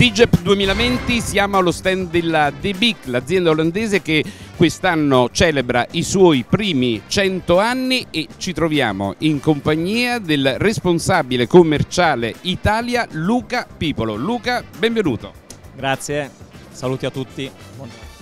SIGEP 2020 siamo allo stand della Big, l'azienda olandese che quest'anno celebra i suoi primi 100 anni e ci troviamo in compagnia del responsabile commerciale Italia Luca Pipolo. Luca, benvenuto. Grazie, saluti a tutti.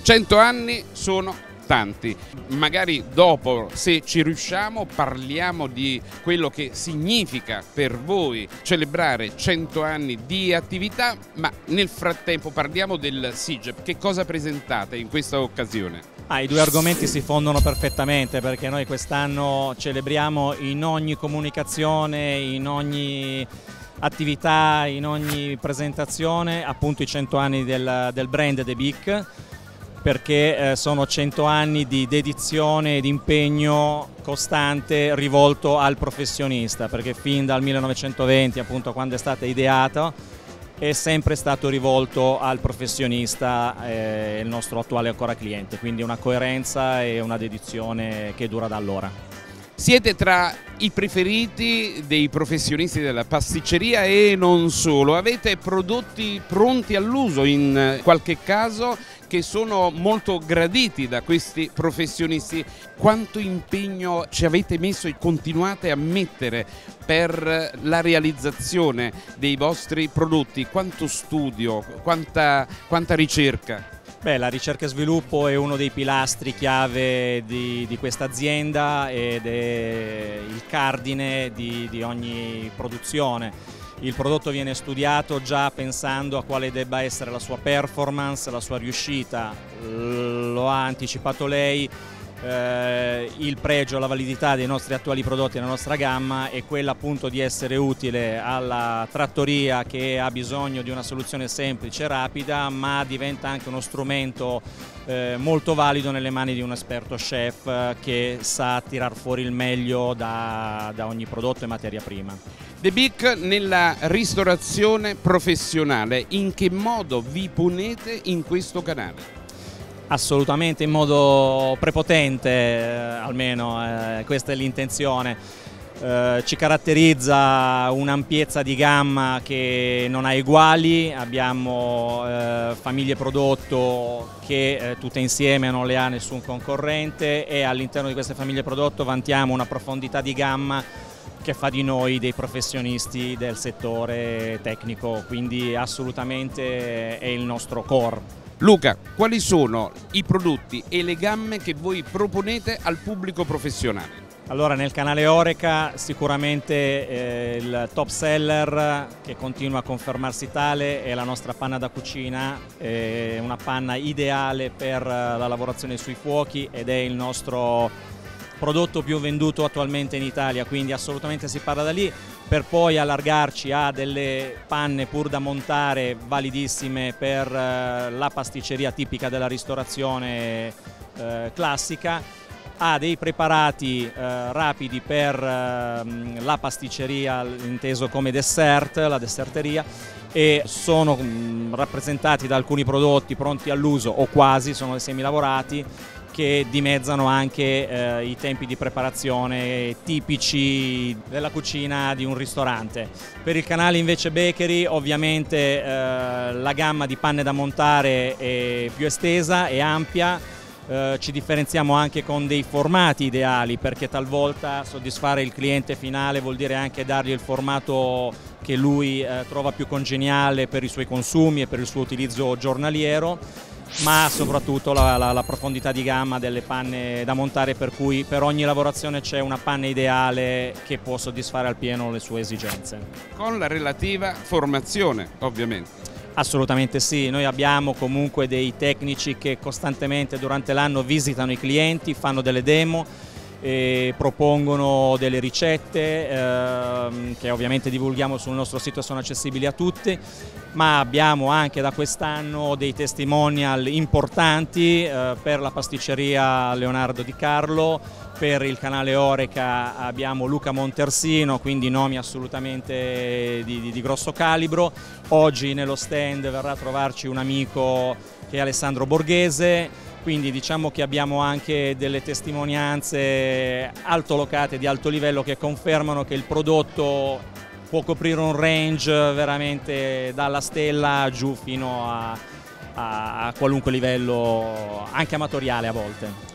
100 anni sono tanti. Magari dopo, se ci riusciamo, parliamo di quello che significa per voi celebrare 100 anni di attività, ma nel frattempo parliamo del SIGEP. Che cosa presentate in questa occasione? Ah, I due argomenti si fondono perfettamente perché noi quest'anno celebriamo in ogni comunicazione, in ogni attività, in ogni presentazione appunto i 100 anni del, del brand The Big perché eh, sono 100 anni di dedizione e di impegno costante rivolto al professionista, perché fin dal 1920, appunto quando è stata ideata, è sempre stato rivolto al professionista, eh, il nostro attuale ancora cliente, quindi una coerenza e una dedizione che dura da allora. Siete tra i preferiti dei professionisti della pasticceria e non solo, avete prodotti pronti all'uso in qualche caso che sono molto graditi da questi professionisti. Quanto impegno ci avete messo e continuate a mettere per la realizzazione dei vostri prodotti? Quanto studio, quanta, quanta ricerca? Beh, la ricerca e sviluppo è uno dei pilastri chiave di, di questa azienda ed è il cardine di, di ogni produzione. Il prodotto viene studiato già pensando a quale debba essere la sua performance, la sua riuscita, lo ha anticipato lei, eh, il pregio, la validità dei nostri attuali prodotti nella nostra gamma è quella appunto di essere utile alla trattoria che ha bisogno di una soluzione semplice e rapida ma diventa anche uno strumento eh, molto valido nelle mani di un esperto chef eh, che sa tirar fuori il meglio da, da ogni prodotto e materia prima. The Big nella ristorazione professionale, in che modo vi ponete in questo canale? Assolutamente in modo prepotente, eh, almeno eh, questa è l'intenzione. Eh, ci caratterizza un'ampiezza di gamma che non ha uguali, abbiamo eh, famiglie prodotto che eh, tutte insieme non le ha nessun concorrente e all'interno di queste famiglie prodotto vantiamo una profondità di gamma che fa di noi dei professionisti del settore tecnico, quindi assolutamente è il nostro core. Luca, quali sono i prodotti e le gamme che voi proponete al pubblico professionale? Allora nel canale Oreca sicuramente eh, il top seller che continua a confermarsi tale è la nostra panna da cucina, è una panna ideale per la lavorazione sui fuochi ed è il nostro prodotto più venduto attualmente in Italia, quindi assolutamente si parla da lì, per poi allargarci a delle panne pur da montare validissime per eh, la pasticceria tipica della ristorazione eh, classica, a dei preparati eh, rapidi per eh, la pasticceria inteso come dessert, la desserteria e sono mm, rappresentati da alcuni prodotti pronti all'uso o quasi, sono semi che dimezzano anche eh, i tempi di preparazione tipici della cucina di un ristorante. Per il canale invece Bakery ovviamente eh, la gamma di panne da montare è più estesa e ampia, eh, ci differenziamo anche con dei formati ideali perché talvolta soddisfare il cliente finale vuol dire anche dargli il formato che lui eh, trova più congeniale per i suoi consumi e per il suo utilizzo giornaliero ma soprattutto la, la, la, profondità di gamma delle panne da montare per cui per ogni lavorazione c'è una panna ideale che può soddisfare al pieno le sue esigenze. Con la relativa formazione ovviamente. Assolutamente sì, noi abbiamo comunque dei tecnici che costantemente durante l'anno visitano i clienti, fanno delle demo, e propongono delle ricette ehm, che ovviamente divulghiamo sul nostro sito e sono accessibili a tutti, ma abbiamo anche da quest'anno dei testimonial importanti eh, per la pasticceria Leonardo Di Carlo, per il canale Oreca abbiamo Luca Montersino, quindi nomi assolutamente di, di, di grosso calibro. Oggi nello stand verrà a trovarci un amico che è Alessandro Borghese, quindi diciamo che abbiamo anche delle testimonianze altolocate di alto livello che confermano che il prodotto può coprire un range veramente dalla stella giù fino a, a, a qualunque livello, anche amatoriale a volte.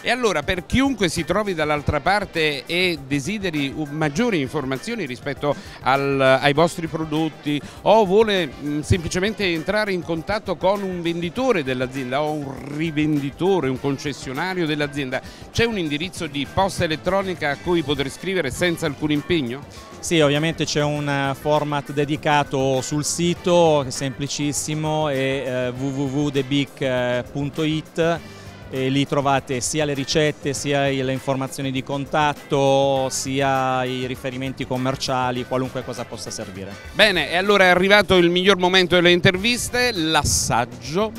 E allora per chiunque si trovi dall'altra parte e desideri maggiori informazioni rispetto al, ai vostri prodotti o vuole mh, semplicemente entrare in contatto con un venditore dell'azienda o un rivenditore, un concessionario dell'azienda, c'è un indirizzo di posta elettronica a cui poter scrivere senza alcun impegno? Sì, ovviamente c'è un format dedicato sul sito, semplicissimo, è eh, www.thebic.it e lì trovate sia le ricette, sia le informazioni di contatto, sia i riferimenti commerciali, qualunque cosa possa servire. Bene, e allora è arrivato il miglior momento delle interviste, l'assaggio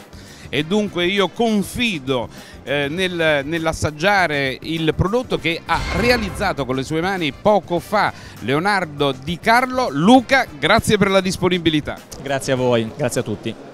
e dunque io confido eh, nel, nell'assaggiare il prodotto che ha realizzato con le sue mani poco fa Leonardo Di Carlo. Luca, grazie per la disponibilità. Grazie a voi, grazie a tutti.